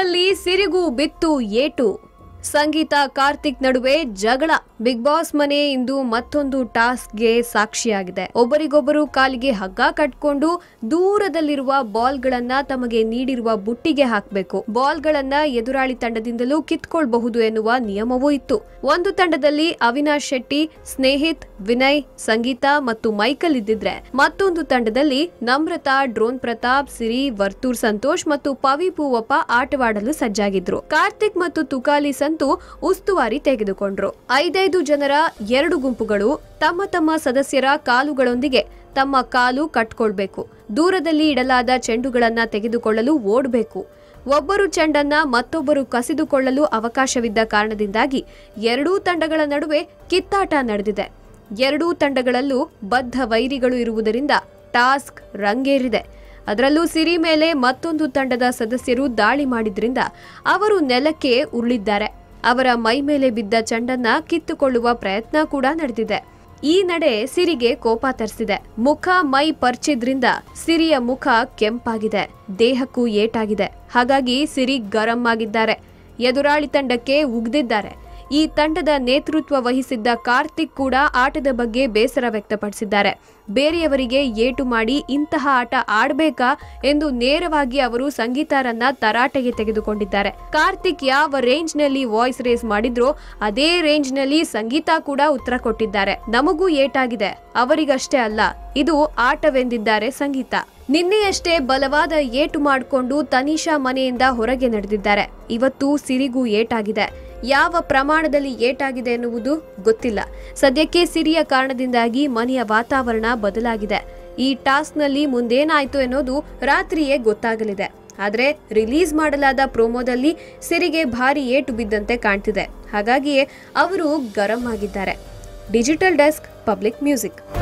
ಮನಸ್ಸಿನಲ್ಲಿ ಸಿರಿಗು ಬಿತ್ತು ಏಟು. ಸಂಗೀತ ಕಾರ್ತಿಕ್ ನಡುವೆ ಜಗಳ. ಬಿಗ್ ಬಾಸ್ ಮನೆ ಇಂದು ಮತ್ತೊಂದು ಟಾಸ್ಕ್ಗೆ ಸಾಕ್ಷಿಯಾಗಿದೆ. ಒಬ್ಬರಿಗೊಬ್ಬರು ಕಾಲಿಗೆ ಹಗ್ಗ ಕಟ್ಕೊಂಡು ದೂರದಲ್ಲಿರುವ ಬಾಲ್ಗಳನ್ನ ತಮಗೆ ನೀಡಿರುವ ಬುಟ್ಟಿಗೆ ಹಾಕಬೇಕು. ಬಾಲ್ಗಳನ್ನ ಎದುರಾಳಿ ತಂಡದಿಂದಲೂ ಕಿತ್ಕೊಳ್ಬಹುದು ಎನ್ನುವ ನಿಯಮವೂ ಇತ್ತು. ಒಂದು ತಂಡದಲ್ಲಿ ಅವಿನಾಶ್ ಶೆಟ್ಟಿ, ಸ್ನೇಹಿತ್, ವಿನಯ್, ಸಂಗೀತ ಮತ್ತು ಮೈಕಲ್ ಇದ್ದಿದ್ರೆ. ಮತ್ತೊಂದು ತಂಡದಲ್ಲಿ ನಮ್ರತಾ, ಡ್ರೋನ್ ಪ್ರತಾಪ್, ಸಿರಿ, ವರ್ತೂರ್ ಸಂತೋಷ್ ಮತ್ತು ಪವಿ ಪೂವಪ್ಪ ಆಟವಾಡಲು ಸಜ್ಜಾಗಿದ್ರು. ಕಾರ್ತಿಕ್ ಮತ್ತು ತುಕಾಲಿ ಸಂತು ಉಸ್ತುವಾರಿ ತೆಗೆದುಕೊಂಡ್ರು. ಐದೈದು ಜನರ ಎರಡು ಗುಂಪುಗಳು ತಮ್ಮ ತಮ್ಮ ಸದಸ್ಯರ ಕಾಲುಗಳೊಂದಿಗೆ ತಮ್ಮ ಕಾಲು ಕಟ್ಕೊಳ್ಬೇಕು. ದೂರದಲ್ಲಿ ಇಡಲಾದ ಚೆಂಡುಗಳನ್ನ ತೆಗೆದುಕೊಳ್ಳಲು ಓಡಬೇಕು. ಒಬ್ಬರು ಚೆಂಡನ್ನ ಮತ್ತೊಬ್ಬರು ಕಸಿದುಕೊಳ್ಳಲು ಅವಕಾಶವಿದ್ದ ಕಾರಣದಿಂದಾಗಿ ಎರಡೂ ತಂಡಗಳ ನಡುವೆ ಕಿತ್ತಾಟ ನಡೆದಿದೆ. ಎರಡೂ ತಂಡಗಳಲ್ಲೂ ಬದ್ಧ ವೈರಿಗಳು ಇರುವುದರಿಂದ ಟಾಸ್ಕ್ ರಂಗೇರಿದೆ. ಅದರಲ್ಲೂ ಸಿರಿ ಮೇಲೆ ಮತ್ತೊಂದು ತಂಡದ ಸದಸ್ಯರು ದಾಳಿ ಮಾಡಿದ್ರಿಂದ ಅವರು ನೆಲಕ್ಕೆ ಉರುಳಿದ್ದಾರೆ. ಅವರ ಮೈ ಮೇಲೆ ಬಿದ್ದ ಚಂಡನ್ನ ಕಿತ್ತುಕೊಳ್ಳುವ ಪ್ರಯತ್ನ ಕೂಡ ನಡೆದಿದೆ. ಈ ನಡೆ ಸಿರಿಗೆ ಕೋಪ ತರಿಸಿದೆ. ಮುಖ ಮೈ ಪರ್ಚಿದ್ರಿಂದ ಸಿರಿಯ ಮುಖ ಕೆಂಪಾಗಿದೆ. ದೇಹಕ್ಕೂ ಏಟಾಗಿದೆ. ಹಾಗಾಗಿ ಸಿರಿ ಗರಂ ಆಗಿದ್ದಾರೆ. ಎದುರಾಳಿ ತಂಡಕ್ಕೆ ಉಗ್ದಿದ್ದಾರೆ. ಈ ತಂಡದ ನೇತೃತ್ವ ವಹಿಸಿದ್ದ ಕಾರ್ತಿಕ್ ಕೂಡ ಆಟದ ಬಗ್ಗೆ ಬೇಸರ ವ್ಯಕ್ತಪಡಿಸಿದ್ದಾರೆ. ಬೇರೆಯವರಿಗೆ ಏಟು ಮಾಡಿ ಇಂತಹ ಆಟ ಆಡಬೇಕಾ ಎಂದು ನೇರವಾಗಿ ಅವರು ಸಂಗೀತಾರನ್ನ ತರಾಟೆಗೆ ತೆಗೆದುಕೊಂಡಿದ್ದಾರೆ. ಕಾರ್ತಿಕ್ ಯಾವ ರೇಂಜ್ನಲ್ಲಿ ವಾಯ್ಸ್ ರೇಸ್ ಮಾಡಿದ್ರೋ ಅದೇ ರೇಂಜ್ನಲ್ಲಿ ಸಂಗೀತ ಕೂಡ ಉತ್ತರ ಕೊಟ್ಟಿದ್ದಾರೆ. ನಮಗೂ ಏಟಾಗಿದೆ. ಅವರಿಗಷ್ಟೇ ಅಲ್ಲ, ಇದು ಆಟವೆಂದಿದ್ದಾರೆ ಸಂಗೀತ. ನಿನ್ನೆಯಷ್ಟೇ ಬಲವಾದ ಏಟು ಮಾಡಿಕೊಂಡು ತನಿಷಾ ಮನೆಯಿಂದ ಹೊರಗೆ ನಡೆದಿದ್ದಾರೆ. ಇವತ್ತು ಸಿರಿಗೂ ಏಟಾಗಿದೆ. ಯಾವ ಪ್ರಮಾಣದಲ್ಲಿ ಏಟಾಗಿದೆ ಎನ್ನುವುದು ಗೊತ್ತಿಲ್ಲ. ಸದ್ಯಕ್ಕೆ ಸಿರಿಯ ಕಾರಣದಿಂದಾಗಿ ಮನೆಯ ವಾತಾವರಣ ಬದಲಾಗಿದೆ. ಈ ಟಾಸ್ಕ್ನಲ್ಲಿ ಮುಂದೇನಾಯಿತು ಎನ್ನೋದು ರಾತ್ರಿಯೇ ಗೊತ್ತಾಗಲಿದೆ. ಆದರೆ ರಿಲೀಸ್ ಮಾಡಲಾದ ಪ್ರೋಮೋದಲ್ಲಿ ಸಿರಿಗೆ ಭಾರಿ ಏಟು ಬಿದ್ದಂತೆ ಕಾಣ್ತಿದೆ. ಹಾಗಾಗಿಯೇ ಅವರು ಗರಂ ಆಗಿದ್ದಾರೆ. Digital desk public music.